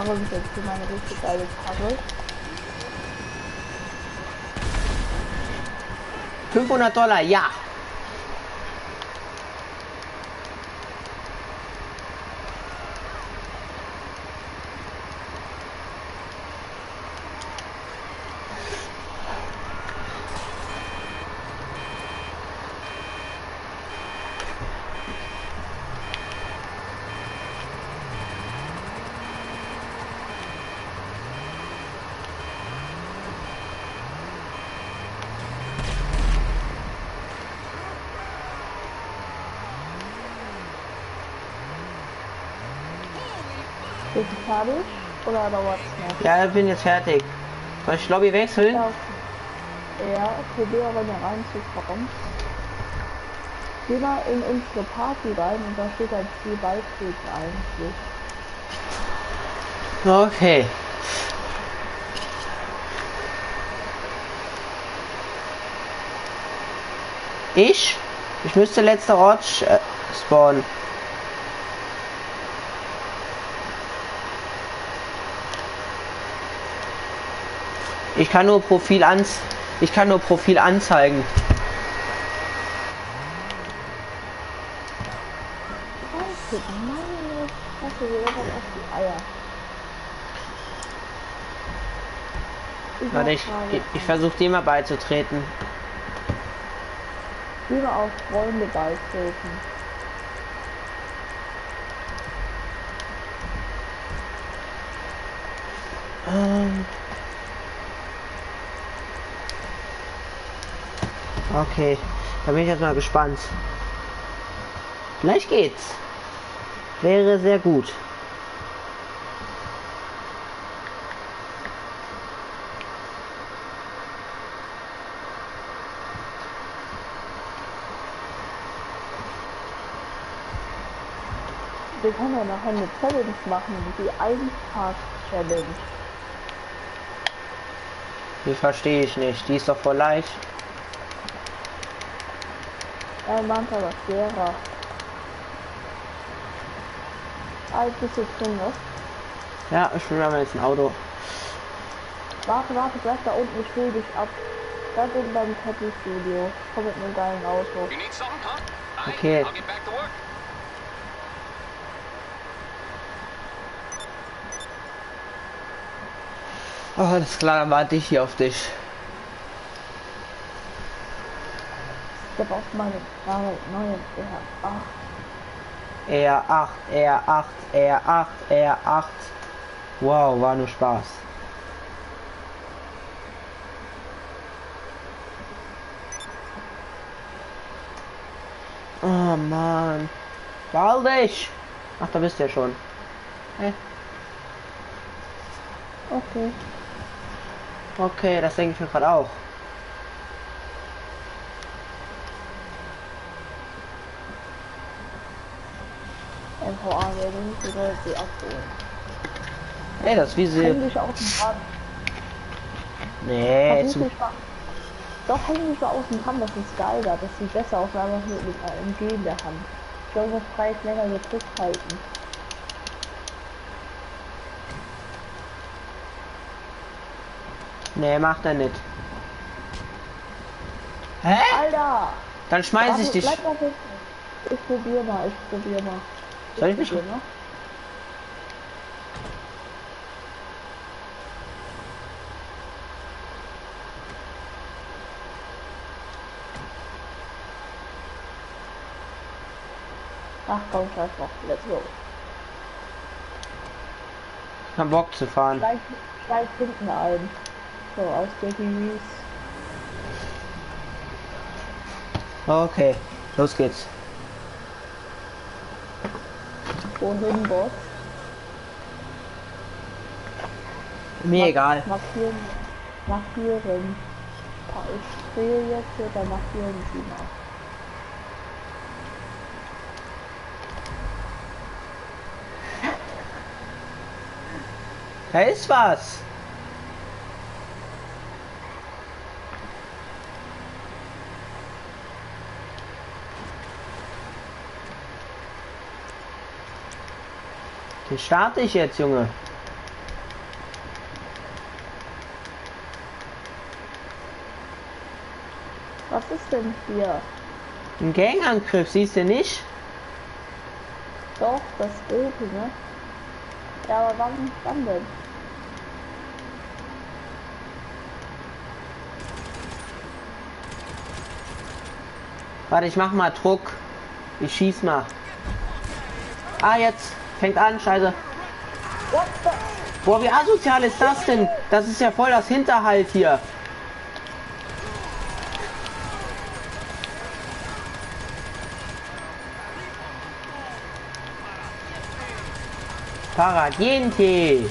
Karre ist jetzt hier meine richtig geile Karre. 500 Dollar, ja. Fertig? Oder dauert es noch? Ja, ich bin jetzt fertig. Soll ich Lobby wechseln? Ja, okay. Ja, probier aber mal reinzukommen. Geh mal in unsere Party rein und da steht ein Ziel Beitritt eigentlich. Okay. Ich? Ich müsste letzter Ort äh, spawnen. Ich kann nur Profil ans ich kann nur Profil anzeigen. Warte, ich, ich, ich versuche dir mal beizutreten. Lieber auf Freunde beitreten. Ähm. Okay, da bin ich jetzt mal gespannt. Vielleicht geht's. Wäre sehr gut. Wir können ja nachher eine Challenge machen, die Einfahrt-Challenge. Die verstehe ich nicht. Die ist doch voll leicht. Er meinte aber schwerer. Als bist du drin, ne? Ja, ich bin aber jetzt ein Auto. Warte, warte, bleib da unten, ich hol dich ab. Bleib in beim Happy Studio. Komm mit einem geilen Auto. You need something, huh? Fine, Okay. I'll get back to work. Oh, alles klar, dann warte ich hier auf dich. Hab auch meine gerade neue R8. R8, R8, R8, R8. Wow, war nur Spaß. Oh Mann. Beeil dich! Ach, da bist du ja schon. Hä? Okay. Okay, das denke ich mir gerade auch. MVA werden, wir sollen sie abholen. Ey, das ist wie sie. Häng dich außen dran. Nee, Versuch zum, dich mal. Doch, häng dich mal außen dran, das ist geiler. Das sieht besser aus, wenn man mit, mit einem G in der Hand. Ich glaube, das reicht länger gedrückt halten. nee, macht er nicht. Hä? Alter! Dann schmeiß ich dich. Ich probier mal, ich probier mal. Soll ich mich? probier mal. Ach komm, scheiß drauf, let's go. Kein Bock zu fahren. Steig, steig hinten ein. So, aus der Gewiss. Okay, los geht's. Wohin, Boss? Mir egal. Markieren. Markieren. Ich drehe jetzt hier, dann markieren Sie mal. Da ist was. Den starte ich jetzt, Junge. Was ist denn hier? Ein Gangangriff, siehst du nicht? Doch, das Rote, ne? Ja, aber wann, wann denn? Warte, ich mach mal Druck. Ich schieß mal. Ah, jetzt fängt an, scheiße. Boah, wie asozial ist das denn? Das ist ja voll das Hinterhalt hier. Paradiente.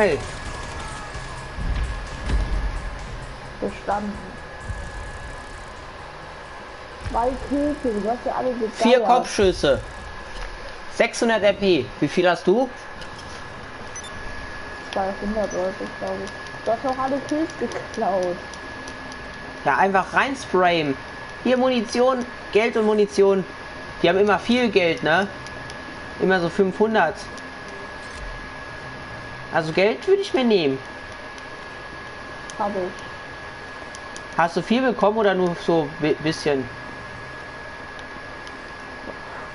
Ey, Bestanden. Zwei Kills, du hast ja alle gegeiert. vier Kopfschüsse. 600 RP. Wie viel hast du? 200 Euro, glaube ich. Du hast auch alle Kills geklaut. Ja, einfach reinsprayen. Hier Munition, Geld und Munition. Die haben immer viel Geld, ne? Immer so 500. Also Geld würde ich mir nehmen. Habe ich. Hast du viel bekommen oder nur so bi- bisschen?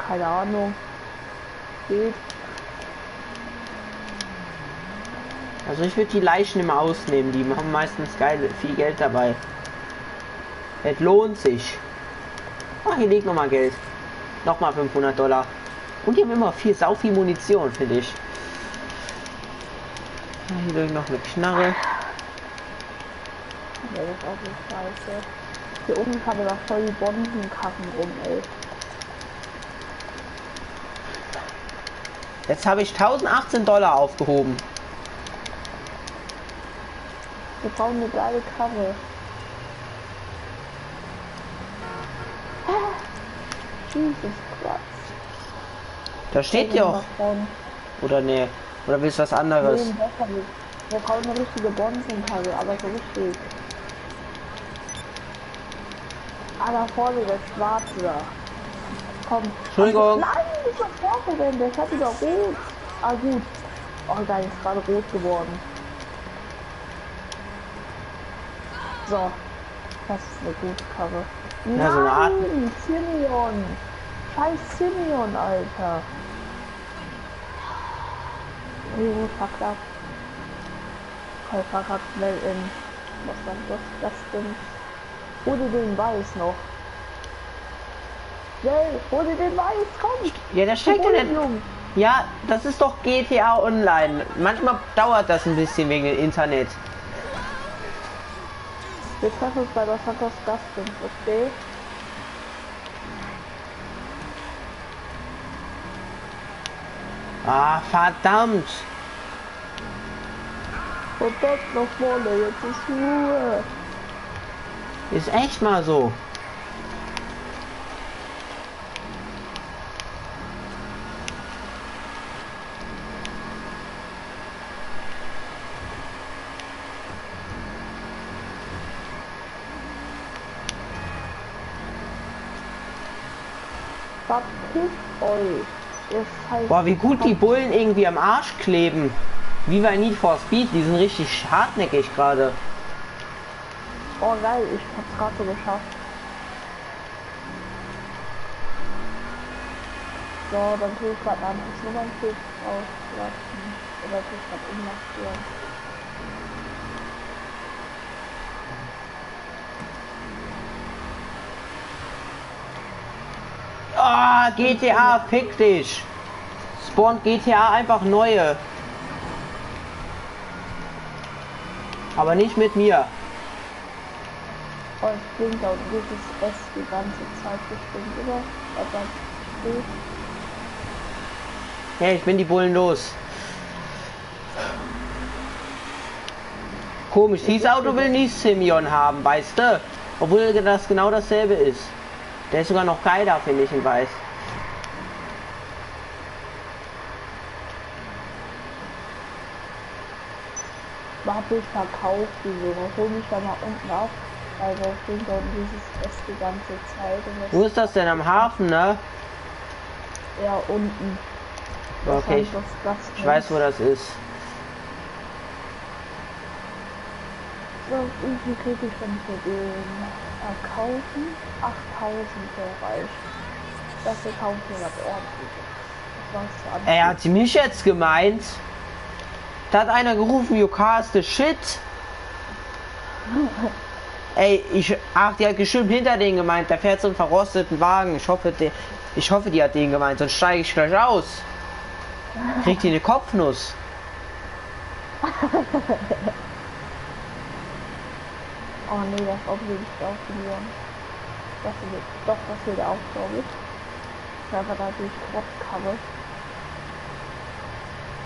Keine Ahnung. Geht. Also ich würde die Leichen immer ausnehmen. Die haben meistens geil, viel Geld dabei. Es lohnt sich. Ach, hier liegt nochmal Geld. Nochmal 500 Dollar. Und die haben immer viel, sau viel Munition, finde ich. Ah, Hier liegt noch eine Knarre. Ja, das ist auch nicht scheiße. Hier oben habe ich noch voll die Bombenkacken rum, ey. Jetzt habe ich 1018 Dollar aufgehoben. Wir brauchen eine geile Karre. Ah, Jesus Christ. Da steht ja auch. Oder nee. Oder willst du was anderes? Nee. Wir brauchen eine richtige Bonzenkarre, aber so richtig. Ah, da vorne der Schwarze da. Komm. Entschuldigung. Nein, nicht so vorne, denn der hat wieder rot. Ah, gut. Oh, da ist gerade rot geworden. So. Das ist eine gute Karre. Ja, so eine Art- Nein, Simeon. Scheiß Simeon, Alter. Oh, fuck up. Käufer hat schnell in. Was dann das, das stimmt. Hol dir den Weiß noch. Schnell, hol dir den Weiß, komm! Ja, der steckt ja nicht. Junge. Ja, das ist doch GTA Online. Manchmal dauert das ein bisschen wegen dem Internet. Wir treffen uns bei Los Santos Customs, okay? Ah, verdammt. Verdammt nach vorne, jetzt ist Ruhe. Ist echt mal so. Verpisst euch. Boah, wie gut die Bullen irgendwie am Arsch kleben. Wie bei Need for Speed, die sind richtig hartnäckig gerade. Oh geil, ich hab's gerade so geschafft. So, dann tue ich gerade ein anderes Nummernschild auslassen. Oder tue ich gerade ummaskieren. Ah, GTA, fick dich. Spawnt GTA einfach neue. Aber nicht mit mir. Oh, es blinkt auch dieses S die ganze Zeit bestimmt, oder? Aber. Hey, ich bin die Bullen los. Komisch, dieses Auto will nicht Simeon haben, weißt du? Obwohl das genau dasselbe ist. Der ist sogar noch geiler, finde ich, in weiß. Warte, ich verkaufe die sogar. Hol mich da mal unten ab. Weil wir stehen dort dieses Essen die ganze Zeit. Das Wo ist das denn? Am Hafen, ne? eher unten. Okay, ich, Das ich weiß, wo das ist. So, wie viel kriege ich für den Verkaufen? 8000 erreicht. Das. Das war's an. Er hat mich jetzt gemeint. Da hat einer gerufen, you cast the shit. Ey, ich, ach, die hat bestimmt hinter den gemeint, da fährt so einen verrosteten Wagen. Ich hoffe, die, ich hoffe, die hat den gemeint, sonst steige ich gleich aus. Kriegt die eine Kopfnuss. Oh nee, das Auto will ich auch verlieren. Das will, doch, das will er auch, glaube ich. Ich einfach da durch Schrottkarre.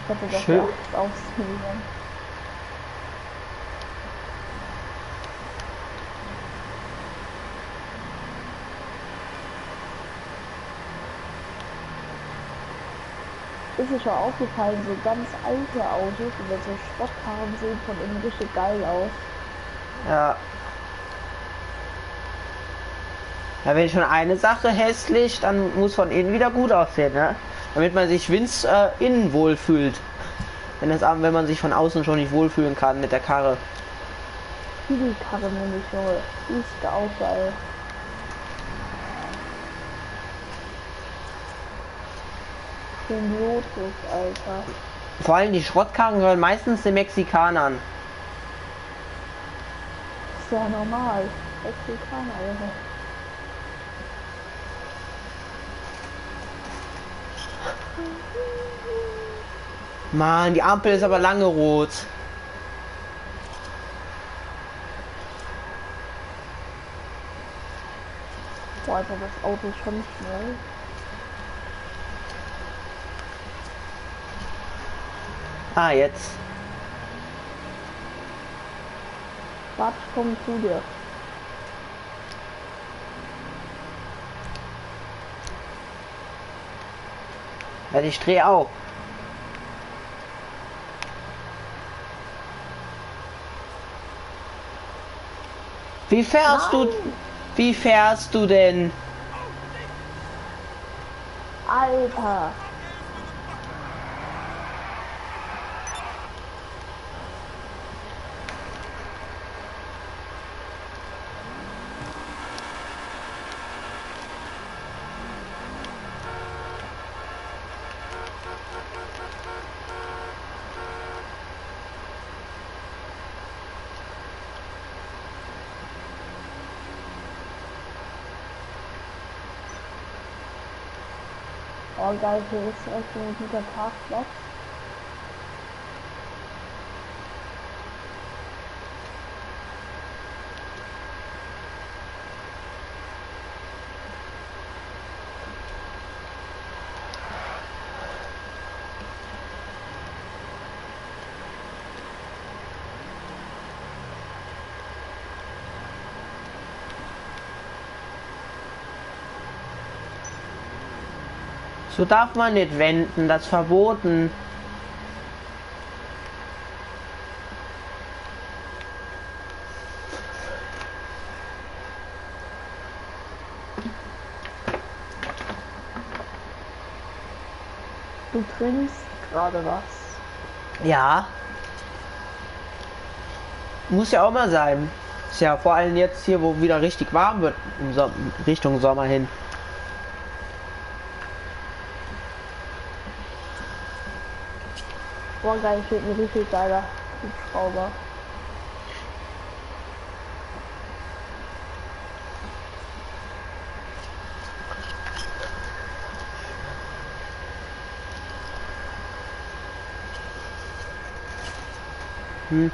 Ich hätte das Schön. ja auch auszuliefern. Ist es schon aufgefallen, so ganz alte Autos, die wir so Schrottkarren sehen, von innen richtig geil aus. Ja. Ja, wenn schon eine Sache hässlich, dann muss von innen wieder gut aussehen, ne? Damit man sich Winz äh, innen wohlfühlt. Wenn, das, wenn man sich von außen schon nicht wohlfühlen kann mit der Karre. Die Karre nämlich, Junge. Die ist auch geil. Lotus, Alter. Vor allem die Schrottkarren gehören meistens den Mexikanern. Ist ja normal. Mexikaner, Junge. Mann, die Ampel ist aber lange rot. Boah, Alter, das Auto ist schon schnell. Ah, jetzt. Warte, ich komme zu dir. Ja, ich drehe auch. Wie fährst du? Wie fährst du denn? Alter! Geil, hier ist echt ein guter Parkplatz. So darf man nicht wenden, das ist verboten. Du trinkst gerade was. Ja. Muss ja auch mal sein. Ist ja vor allem jetzt hier, wo wieder richtig warm wird, Richtung Sommer hin. Boah geil, steht ein richtig geiler Hubschrauber. Hm.